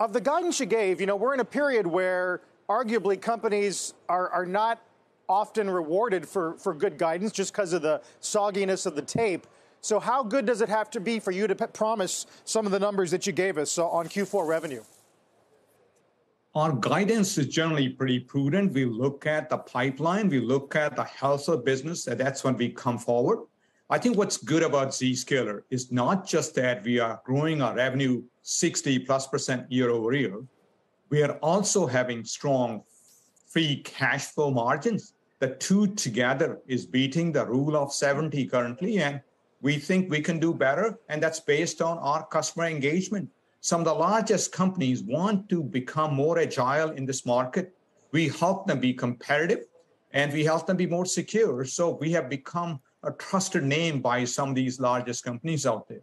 of the guidance you gave, you know, we're in a period where arguably companies are, are not often rewarded for, for good guidance just because of the sogginess of the tape. So, how good does it have to be for you to promise some of the numbers that you gave us uh, on Q4 revenue? Our guidance is generally pretty prudent. We look at the pipeline, we look at the health of business, and that's when we come forward. I think what's good about Zscaler is not just that we are growing our revenue 60 plus percent year over year, we are also having strong free cash flow margins. The two together is beating the rule of 70 currently, and we think we can do better, and that's based on our customer engagement. Some of the largest companies want to become more agile in this market. We help them be competitive, and we help them be more secure. So we have become a trusted name by some of these largest companies out there.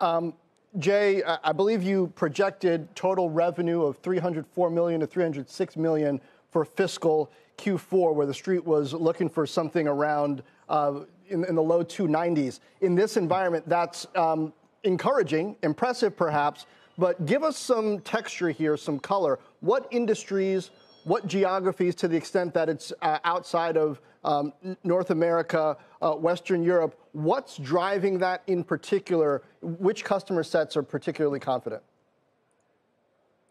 Um, Jay, I believe you projected total revenue of 304 million to 306 million for fiscal Q4, where the street was looking for something around uh, in, in, the low 290s. In this environment, that's um, encouraging, impressive perhaps, but give us some texture here, some color. What industries, what geographies, to the extent that it's uh, outside of um, North America, uh, Western Europe, what's driving that in particular? Which customer sets are particularly confident?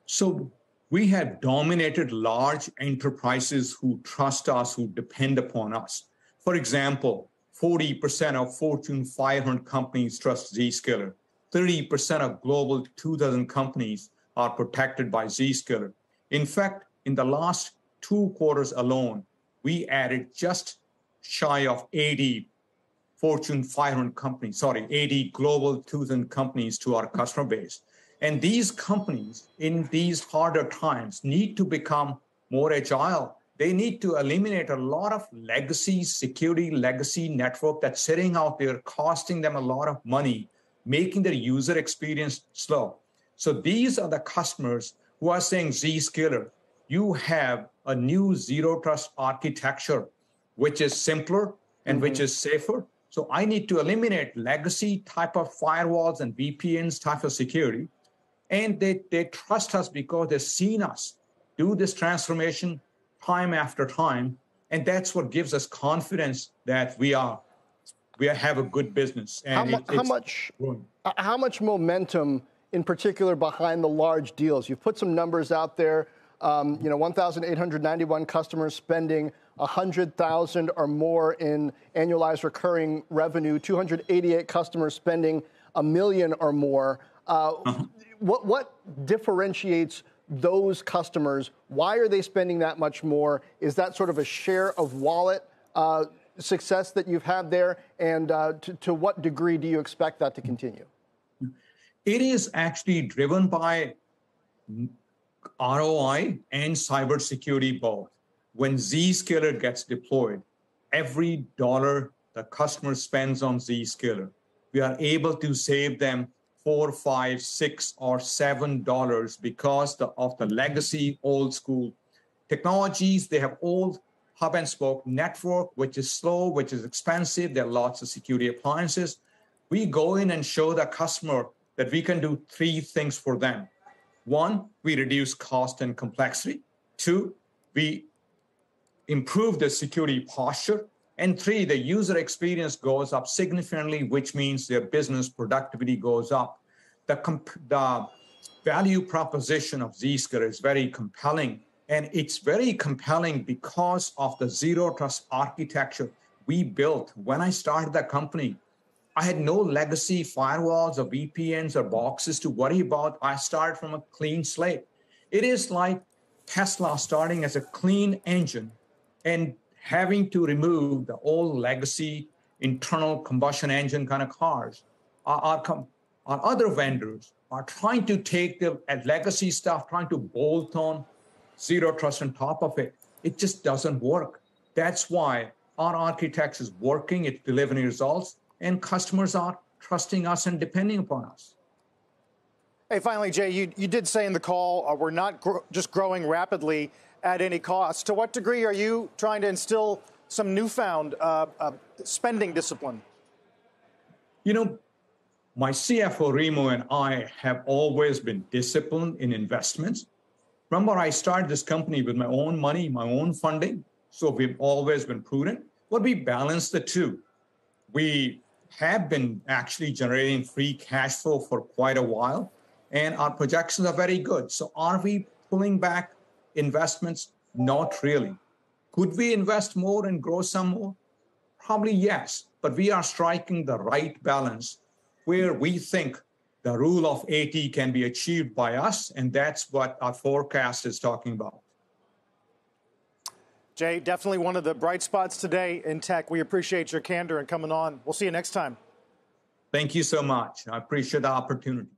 So we have dominated large enterprises who trust us, who depend upon us. For example, 40% of Fortune 500 companies trust Zscaler. 30% of global 2000 companies are protected by Zscaler. In fact, in the last two quarters alone, we added just shy of 80 Fortune 500 companies, sorry, 80 global 2000 companies to our customer base. And these companies in these harder times need to become more agile. They need to eliminate a lot of legacy security, legacy network that's sitting out there, costing them a lot of money, making their user experience slow. So these are the customers who are saying, Zscaler, you have a new zero trust architecture, which is simpler and mm-hmm. which is safer. So I need to eliminate legacy type of firewalls and VPNs type of security. And they, they trust us because they've seen us do this transformation time after time. And that's what gives us confidence that we are we have a good business. And how, it, how much growing. How much momentum in particular behind the large deals? You've put some numbers out there um, you know, 1,891 customers spending 100,000 or more in annualized recurring revenue, 288 customers spending a million or more. Uh, uh-huh. what, what differentiates those customers? Why are they spending that much more? Is that sort of a share of wallet uh, success that you've had there? And uh, to, to what degree do you expect that to continue? It is actually driven by ROI and cybersecurity both. When Zscaler gets deployed, every dollar the customer spends on Zscaler, we are able to save them four, five, six, or seven dollars because the, of the legacy old school technologies. They have old hub and spoke network, which is slow, which is expensive. There are lots of security appliances. We go in and show the customer that we can do three things for them. One, we reduce cost and complexity. Two, we improve the security posture. And three, the user experience goes up significantly, which means their business productivity goes up. The, comp- the value proposition of Zscaler is very compelling. And it's very compelling because of the zero trust architecture we built. When I started the company, I had no legacy firewalls or VPNs or boxes to worry about. I started from a clean slate. It is like Tesla starting as a clean engine and having to remove the old legacy internal combustion engine kind of cars. Our, our, our other vendors are trying to take the uh, legacy stuff, trying to bolt on zero trust on top of it. It just doesn't work. That's why our architecture is working, it's delivering results and customers are trusting us and depending upon us. Hey, finally, Jay, you, you did say in the call uh, we're not gr- just growing rapidly at any cost. To what degree are you trying to instill some newfound uh, uh, spending discipline? You know, my CFO Remo and I have always been disciplined in investments. Remember, I started this company with my own money, my own funding. So we've always been prudent, but we balance the two. We have been actually generating free cash flow for quite a while, and our projections are very good. So are we pulling back investments? Not really. Could we invest more and grow some more? Probably yes, but we are striking the right balance where we think the rule of 80 can be achieved by us, and that's what our forecast is talking about. Jay, definitely one of the bright spots today in tech. We appreciate your candor and coming on. We'll see you next time. Thank you so much. I appreciate the opportunity.